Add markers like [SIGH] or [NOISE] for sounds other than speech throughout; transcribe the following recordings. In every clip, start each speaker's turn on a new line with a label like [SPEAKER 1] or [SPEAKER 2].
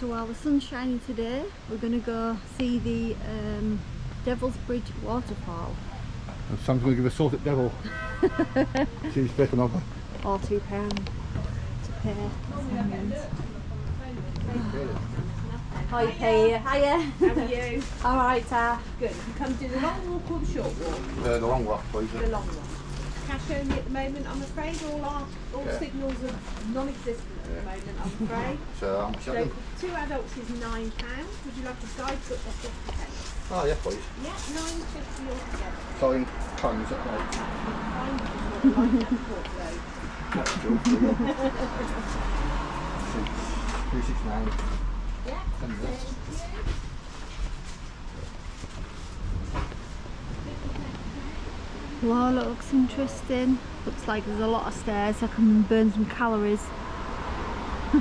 [SPEAKER 1] So while the sun's shining today, we're going to go see the um, Devil's Bridge waterfall.
[SPEAKER 2] And Sam's going to give a salted devil. [LAUGHS] She's taken over.
[SPEAKER 1] All two pounds to pay. Hi, Hiya. Hiya.
[SPEAKER 3] How are you? [LAUGHS]
[SPEAKER 1] All right, uh,
[SPEAKER 3] Good. You come do the long walk or the short walk?
[SPEAKER 2] Uh, the long walk, please.
[SPEAKER 3] The long one. Cash only at the moment, I'm afraid. All our all
[SPEAKER 2] Yeah.
[SPEAKER 3] signals are non-existent at the moment, I'm afraid.
[SPEAKER 2] So, how much
[SPEAKER 3] So for two adults is nine pounds. Would you like a guidebook or fifty pence?
[SPEAKER 2] Oh, yeah, please.
[SPEAKER 3] Yeah, nine fifty altogether.
[SPEAKER 2] Selling tons at night.
[SPEAKER 3] Fine, just not like that port road.
[SPEAKER 2] Three six nine.
[SPEAKER 3] Yeah.
[SPEAKER 2] Ten minutes.
[SPEAKER 1] Wow, looks interesting. Looks like there's a lot of stairs. I can burn some calories.
[SPEAKER 2] Yeah.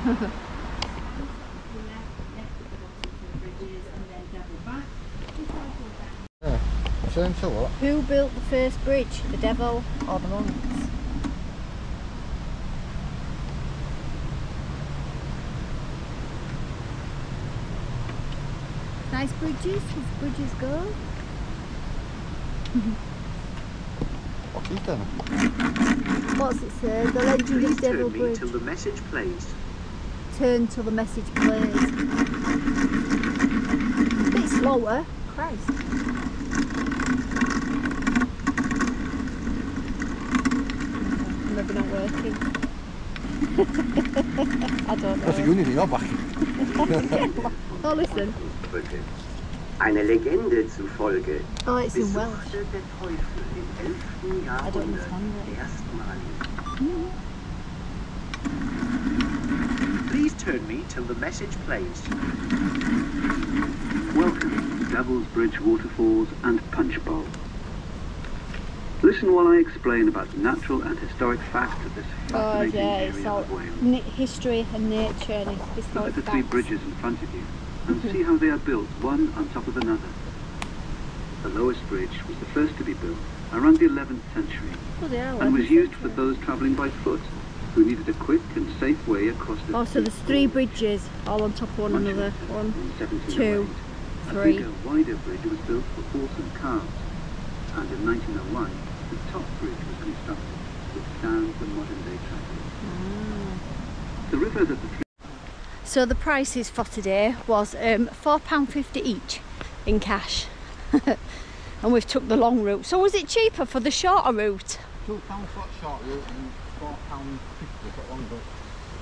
[SPEAKER 2] Turn to what?
[SPEAKER 1] Who built the first bridge? The devil or the monks? Nice bridges, as bridges go.
[SPEAKER 2] What is that?
[SPEAKER 1] What's it say? The legend of Devil
[SPEAKER 4] me
[SPEAKER 1] Bridge.
[SPEAKER 4] till the message plays.
[SPEAKER 1] Turn till the message plays. bit slower. Christ. Maybe not working. [LAUGHS] I don't know.
[SPEAKER 2] That's a
[SPEAKER 1] know.
[SPEAKER 2] unit in your back. [LAUGHS]
[SPEAKER 1] Oh, listen.
[SPEAKER 4] Brücke. Einer Legende zufolge
[SPEAKER 1] Oh, it's in Welsh.
[SPEAKER 4] besuchte der Teufel im 11.
[SPEAKER 1] I don't
[SPEAKER 4] Jahrhundert
[SPEAKER 1] understand it.
[SPEAKER 4] erstmalig. Hmm. Please turn me till the message plays.
[SPEAKER 5] Welcome to Devil's Bridge Waterfalls and Punch Bowl. Listen while I explain about the natural and historic facts of this
[SPEAKER 1] Oh,
[SPEAKER 5] fascinating
[SPEAKER 1] yeah, it's
[SPEAKER 5] area
[SPEAKER 1] all
[SPEAKER 5] of Wales.
[SPEAKER 1] history and nature and
[SPEAKER 5] Look at the three
[SPEAKER 1] facts.
[SPEAKER 5] bridges in front of you and mm-hmm. see how they are built one on top of another. The lowest bridge was the first to be built around the 11th century
[SPEAKER 1] Bloody
[SPEAKER 5] and was used for those travelling by foot who needed a quick and safe way across the
[SPEAKER 1] Oh, so there's three bridges all on top of one another.
[SPEAKER 5] later,
[SPEAKER 1] One,
[SPEAKER 5] in 1708,
[SPEAKER 1] two,
[SPEAKER 5] a bigger, wider bridge was built for horse and cars, and in 1901, the top bridge was constructed to withstand the modern day traffic.
[SPEAKER 1] Ah.
[SPEAKER 5] The river that the three
[SPEAKER 1] So the prices for today was um, £4.50 each in cash. [LAUGHS] and we've took the long route. So was it cheaper for the shorter route?
[SPEAKER 2] Two pounds for the short route and four pound fifty for long.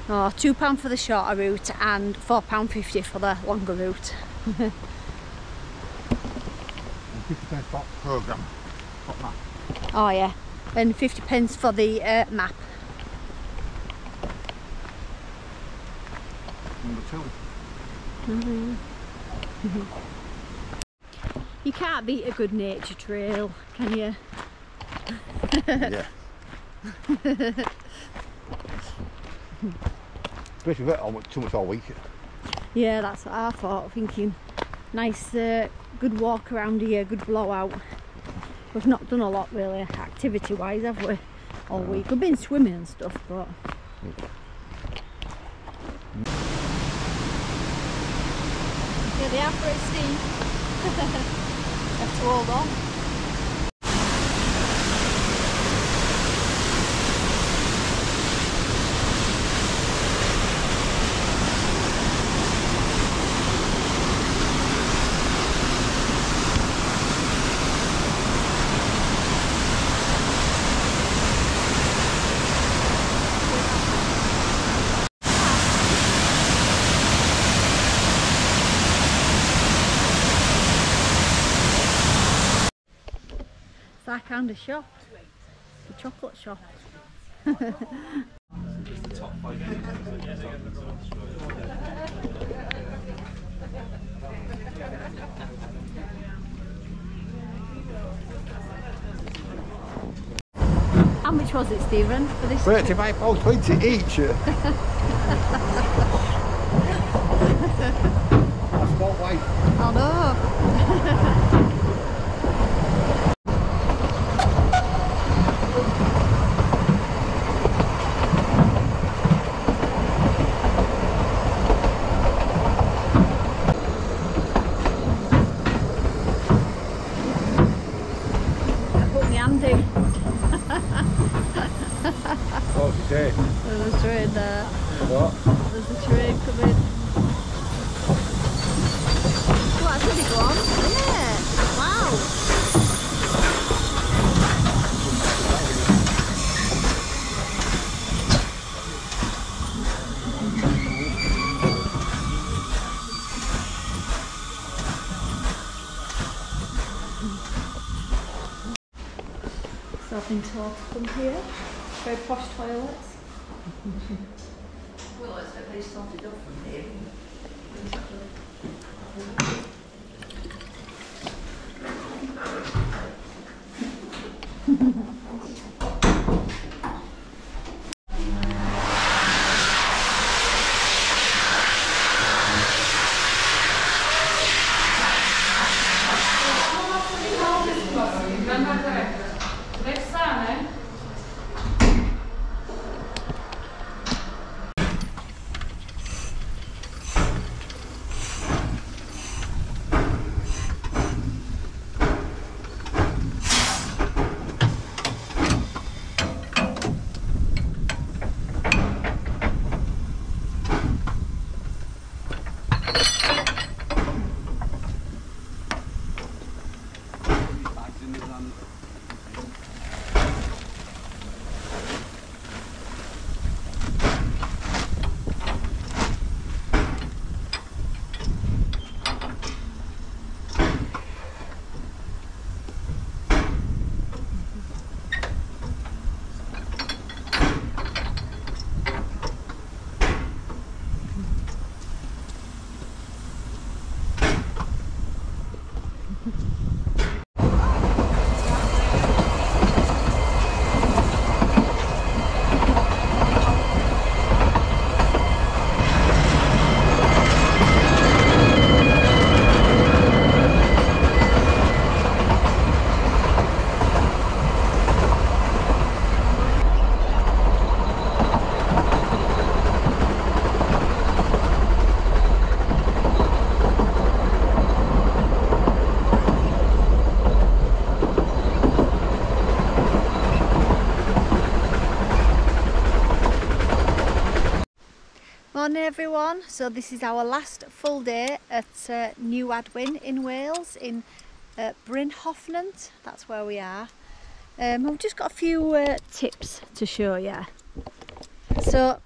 [SPEAKER 1] Oh, £2 for the shorter route and £4.50 for the longer route.
[SPEAKER 2] And fifty pence for programme. What map?
[SPEAKER 1] Oh yeah, and 50 pence for the uh, map.
[SPEAKER 2] Number two. [LAUGHS]
[SPEAKER 1] You can't beat a good nature trail, can you?
[SPEAKER 2] yeah. [LAUGHS] Especially with it all too much all week.
[SPEAKER 1] Yeah, that's what I thought, thinking nice, uh, good walk around here, good blowout. We've not done a lot really activity wise, have we? All week. We've been swimming and stuff, but. Yeah, they are pretty steep. have to hold on. It's that kind of shop. The chocolate shop. [LAUGHS] How much was it, Stephen, for this?
[SPEAKER 2] Thirty-five pound twenty each. That's not white.
[SPEAKER 1] I know. [LAUGHS] train coming. Oh, that's really go on. Yeah. Wow. To come here. Very posh toilets.
[SPEAKER 6] Well, it's at least started off from
[SPEAKER 1] everyone. So this is our last full day at uh, Neuaddwen in Wales in uh, Brynhoffnant. That's where we are. Um, I've just got a few uh, tips to show you. So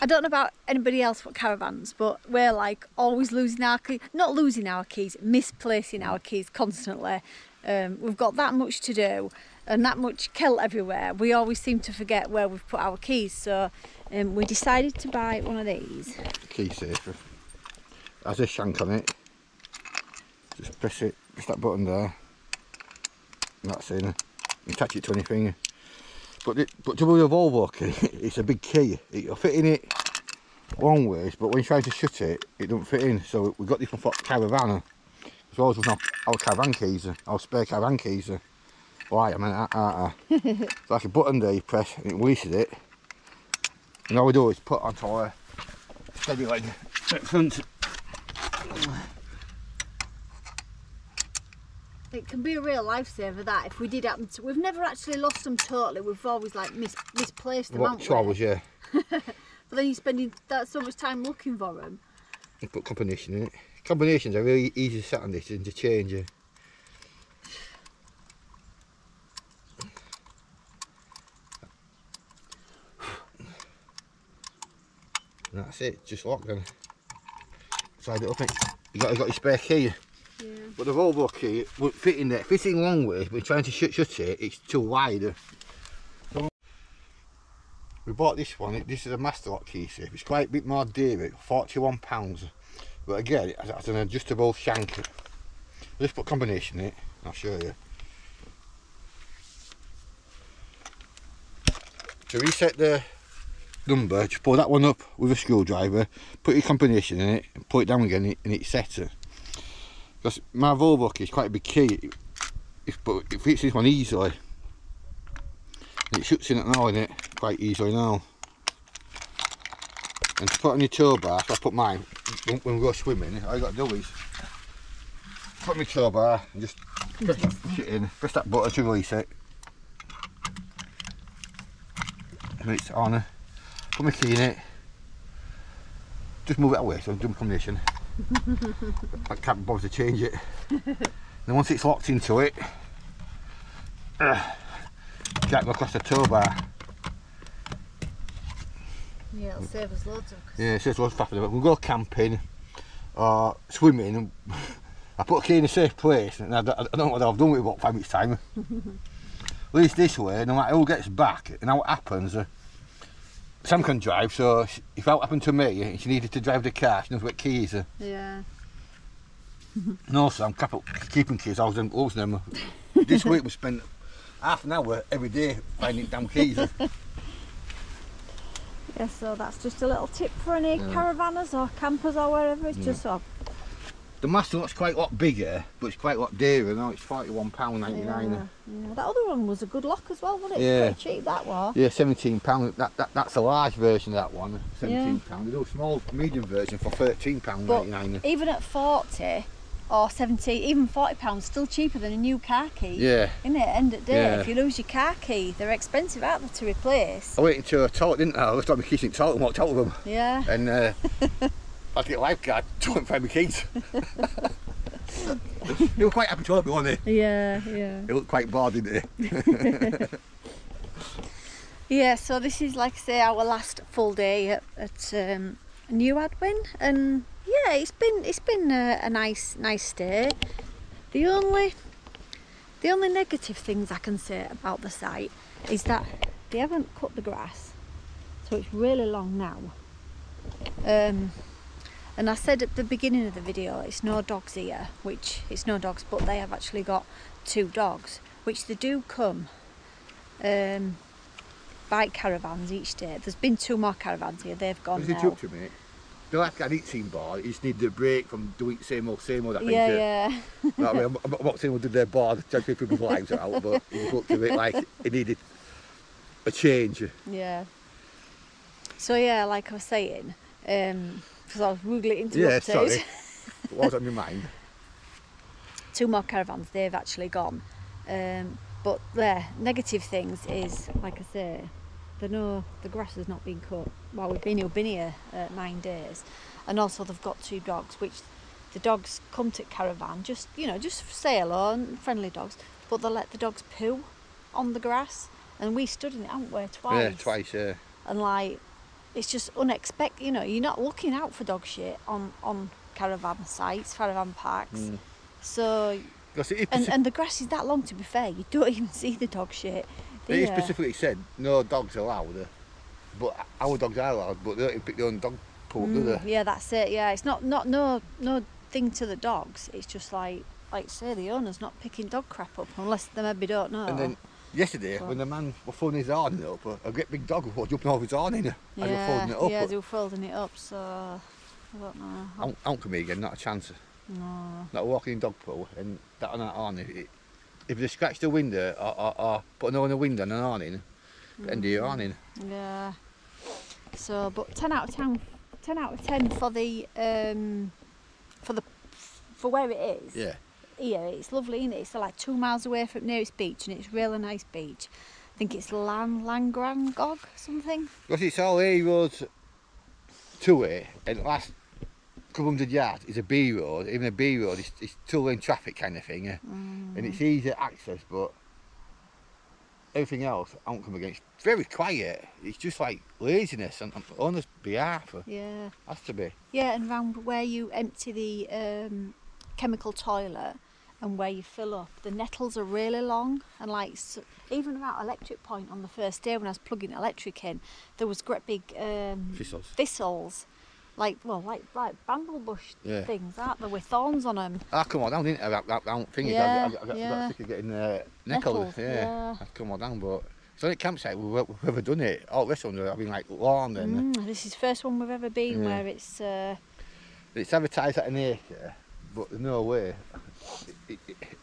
[SPEAKER 1] I don't know about anybody else with caravans, but we're like always losing our keys, not losing our keys, misplacing our keys constantly. Um, we've got that much to do and that much kilt everywhere. We always seem to forget where we've put our keys. So um, we decided to buy one of these.
[SPEAKER 2] Key safe. Has a shank on it. Just press it, press that button there. And that's in. You attach it to anything. But the, but to with a Volvo key, [LAUGHS] it's a big key. It'll fit in it long ways, but when you're trying to shut it, it don't fit in. So we got this one for caravan. As well as our, our caravan keys, our spare caravan keys. Why? I mean, uh, uh, uh. [LAUGHS] it's like a button there you press and it releases it. And all we do is put onto our steady leg at front.
[SPEAKER 1] It can be a real lifesaver that if we did happen to. We've never actually lost them totally. We've always like mis- misplaced them.
[SPEAKER 2] What
[SPEAKER 1] we?
[SPEAKER 2] yeah. [LAUGHS]
[SPEAKER 1] But then you're spending that so much time looking for them.
[SPEAKER 2] You put combination in it. Combinations are really easy to set on this and to change. Yeah. And that's it, just lock then. Slide it up it. You got, you got your spare key.
[SPEAKER 1] Yeah.
[SPEAKER 2] But the Volvo key would fit in there, Fitting long way, we're trying to shut, shut it, it's too wide. We bought this one, this is a master lock key safe. It's quite a bit more dear, £41. But again, it has, an adjustable shank. Just put combination in it, I'll show you. To reset the number, just pull that one up with a screwdriver, put your combination in it, and put it down again and it's set. Because my key is quite a big key, but it fits this one easily. And it shuts in it now in it quite easily now. And to put on your tow bar, so I put mine when, we go swimming, all you got to do is put my tow bar and just press it in, press that button to release it. And it's on, put my key in it, just move it away so jump combination. [LAUGHS] I can't bother to change it. then once it's locked into it, uh, jack them across the tow bar.
[SPEAKER 1] Yeah, it'll save us loads of.
[SPEAKER 2] Yeah, it says loads of faffing about. We'll go camping or swimming. And [LAUGHS] I put a key in a safe place and I don't, I don't know what I've done with it about five minutes time. [LAUGHS] At least this way, no matter who gets back and how it happens, uh, Sam can drive, so if that happened to me and she needed to drive the car, she knows what keys are. Eh?
[SPEAKER 1] Yeah.
[SPEAKER 2] no, also, I'm keeping keys, I was in losing them. this week we spent half an hour every day finding damn keys. Eh? [LAUGHS]
[SPEAKER 1] Yeah, so that's just a little tip for any caravanners or campers or wherever. It's just sort of
[SPEAKER 2] The master looks quite a lot bigger, but it's quite a lot dearer. Now it's £41.99.
[SPEAKER 1] yeah, yeah. That other one was a good lock as well, wasn't it?
[SPEAKER 2] Yeah.
[SPEAKER 1] Pretty cheap that was.
[SPEAKER 2] Yeah, seventeen pound. That, that that's a large version of that one. Seventeen pound. They do a small, medium version for thirteen pound
[SPEAKER 1] But
[SPEAKER 2] ninety nine.
[SPEAKER 1] even at 40 or 70, even 40 pounds, still cheaper than a new car key.
[SPEAKER 2] Yeah.
[SPEAKER 1] Isn't it? End of day,
[SPEAKER 2] Yeah.
[SPEAKER 1] if you lose your car key, they're expensive, aren't they, to replace?
[SPEAKER 2] I went into a toilet, [LAUGHS] didn't I? I left out my the toilet and walked out with them.
[SPEAKER 1] Yeah.
[SPEAKER 2] And uh, [LAUGHS] I get a lifeguard, couldn't find my keys. [LAUGHS] they were quite happy to help me, weren't they?
[SPEAKER 1] Yeah, yeah.
[SPEAKER 2] They looked quite bored, didn't they? [LAUGHS]
[SPEAKER 1] Yeah, so this is like I say our last full day at, at um, Neuaddwen, and yeah, it's been it's been a, a nice nice stay. The only the only negative things I can say about the site is that they haven't cut the grass, so it's really long now. Um, and I said at the beginning of the video, it's no dogs here, which it's no dogs, but they have actually got two dogs, which they do come. Um, bike caravans each day. There's been two more caravans here. They've gone
[SPEAKER 2] did
[SPEAKER 1] now.
[SPEAKER 2] you up to me? The lifeguard eats seem bored. He just needed a break from doing same old, same old. I think.
[SPEAKER 1] Yeah, yeah,
[SPEAKER 2] You know what I mean, I'm, I'm not saying we did their board, trying to people's lives out, but he looked at it like he needed a change.
[SPEAKER 1] yeah. So yeah, like I was saying, um, because I was rudely interrupted.
[SPEAKER 2] Yeah, sorry. [LAUGHS] What was on your mind? [LAUGHS]
[SPEAKER 1] two more caravans they've actually gone um, but the negative things is like I say the no the grass has not been cut while we've been here, been here uh, nine days and also they've got two dogs which the dogs come to caravan just you know just say hello and friendly dogs but they let the dogs poo on the grass and we stood in it haven't we twice
[SPEAKER 2] Yeah, twice, yeah.
[SPEAKER 1] and like it's just unexpected you know you're not looking out for dog shit on on caravan sites caravan parks
[SPEAKER 2] Mm.
[SPEAKER 1] so and, and the grass is that long to be fair you don't [LAUGHS] even see the dog shit do
[SPEAKER 2] it
[SPEAKER 1] you?
[SPEAKER 2] specifically said no dogs allowed, but our dogs are allowed, but they don't even pick their own dog poop, do
[SPEAKER 1] Mm,
[SPEAKER 2] they?
[SPEAKER 1] yeah that's it yeah it's not not no no thing to the dogs it's just like like say the owner's not picking dog crap up unless they maybe don't know
[SPEAKER 2] And then yesterday,
[SPEAKER 1] Well-
[SPEAKER 2] when the man was folding his awning up, a, a great big dog was jumping over his awning as he was folding it up.
[SPEAKER 1] yeah they were folding it up so I don't know
[SPEAKER 2] out, out to me again, not a chance.
[SPEAKER 1] no
[SPEAKER 2] Not a walking in dog poo and that on that awning. It, if they scratch the window or, or, or put an on the window and an awning, end of your
[SPEAKER 1] Mm.
[SPEAKER 2] awning.
[SPEAKER 1] Yeah. So, but ten out of ten, 10 out of ten for the um, for the for where it is.
[SPEAKER 2] Yeah.
[SPEAKER 1] Here, it's lovely, isn't it? It's like two miles away from nearest beach, and it's really nice beach. I think it's Lan Llangrannog something.
[SPEAKER 2] Because it's all A roads to it, and the last couple hundred yards is a B road. Even a B road is, is two lane traffic kind of thing, eh? and it's easy access, but everything else I won't come against. It's very quiet. It's just like laziness on, on owner's behalf.
[SPEAKER 1] Yeah.
[SPEAKER 2] has to be.
[SPEAKER 1] Yeah, and round where you empty the um, chemical toilet and where you fill up, the nettles are really long. And like s even around electric point on the first day when I was plugging electric in, there was great big um,
[SPEAKER 2] Thistles.
[SPEAKER 1] thistles, like well, like like bramblebush
[SPEAKER 2] Yeah.
[SPEAKER 1] things, aren't there, with thorns on them?
[SPEAKER 2] Ah, come on down, didn't I? That, that, that thing
[SPEAKER 1] Yeah,
[SPEAKER 2] is, I, I, I, got- I
[SPEAKER 1] yeah.
[SPEAKER 2] got sick of getting uh.
[SPEAKER 1] Nettles,
[SPEAKER 2] Yeah,
[SPEAKER 1] yeah.
[SPEAKER 2] I've come on down, but it's only campsite we've, we've ever done it. All this one, I've been like and
[SPEAKER 1] Mm, this is the first one we've ever been
[SPEAKER 2] Yeah.
[SPEAKER 1] where it's. Uh,
[SPEAKER 2] it's advertised at an acre, but there's no way.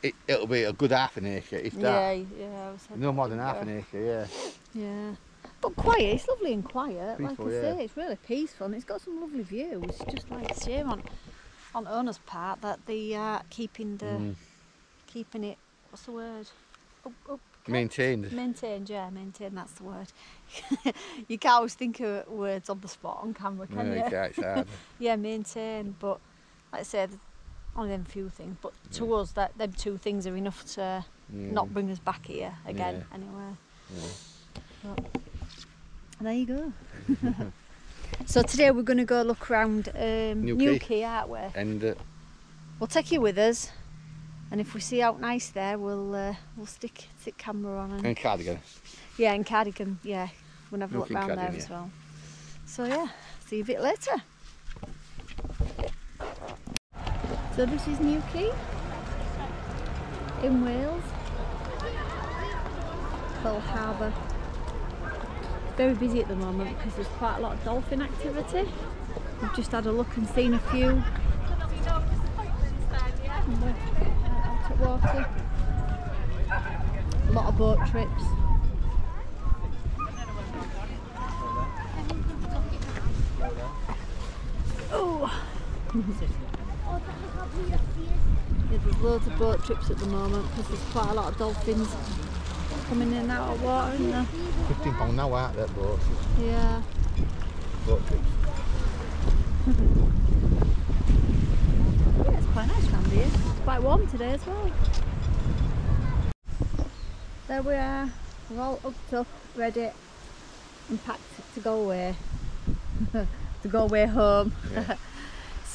[SPEAKER 2] It, it'll be a good half an acre, if that.
[SPEAKER 1] yeah. Was
[SPEAKER 2] No more than half an acre, yeah.
[SPEAKER 1] Yeah. But quiet, it's lovely and quiet.
[SPEAKER 2] Peaceful,
[SPEAKER 1] like I
[SPEAKER 2] yeah.
[SPEAKER 1] say, it's really peaceful and it's got some lovely views. Just like a shame on on owner's part that they are keeping the
[SPEAKER 2] Mm.
[SPEAKER 1] keeping it what's the word? Up, up
[SPEAKER 2] Maintained.
[SPEAKER 1] Maintained, yeah, maintained, that's the word. [LAUGHS] you can't always think of words on the spot on camera, can
[SPEAKER 2] No,
[SPEAKER 1] you?
[SPEAKER 2] can't, it's hard. [LAUGHS]
[SPEAKER 1] Yeah, maintain, but like I said, only them few things. But to us, that them two things are enough to
[SPEAKER 2] Mm.
[SPEAKER 1] not bring us back here again,
[SPEAKER 2] Yeah. Yeah.
[SPEAKER 1] But there you go. [LAUGHS] so today we're going to go look around um,
[SPEAKER 2] New. Quay,
[SPEAKER 1] aren't we?
[SPEAKER 2] And uh,
[SPEAKER 1] We'll take you with us, and if we see out nice there, we'll uh, we'll stick stick camera on and
[SPEAKER 2] and cardigan.
[SPEAKER 1] yeah, in Cardigan, yeah, we'll have a look around there
[SPEAKER 2] Cardigan,
[SPEAKER 1] as well. So yeah, see you a bit later. So this is New Quay in Wales. Pearl Harbour. Very busy at the moment because there's quite a lot of dolphin activity. We've just had a look and seen a few. Out at water. A lot of boat trips. Oh! Yeah, there's loads of boat trips at the moment because there's quite a lot of dolphins coming in and out of water, isn't there?
[SPEAKER 2] Fifteen pound now out that boat.
[SPEAKER 1] Yeah.
[SPEAKER 2] Boat trips.
[SPEAKER 1] Yeah, it's quite nice round here. It's quite warm today as well. There we are. We're all hooked up, ready and packed to go away. [LAUGHS] to go away home.
[SPEAKER 2] Yeah.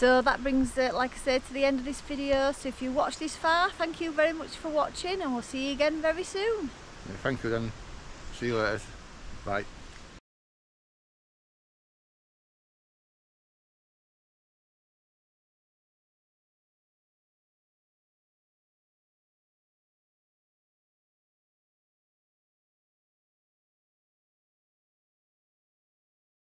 [SPEAKER 1] So that brings it, like I said, to the end of this video. So if you watched this far, thank you very much for watching and we'll see you again very soon.
[SPEAKER 2] Yeah, thank you then. See you later. Bye.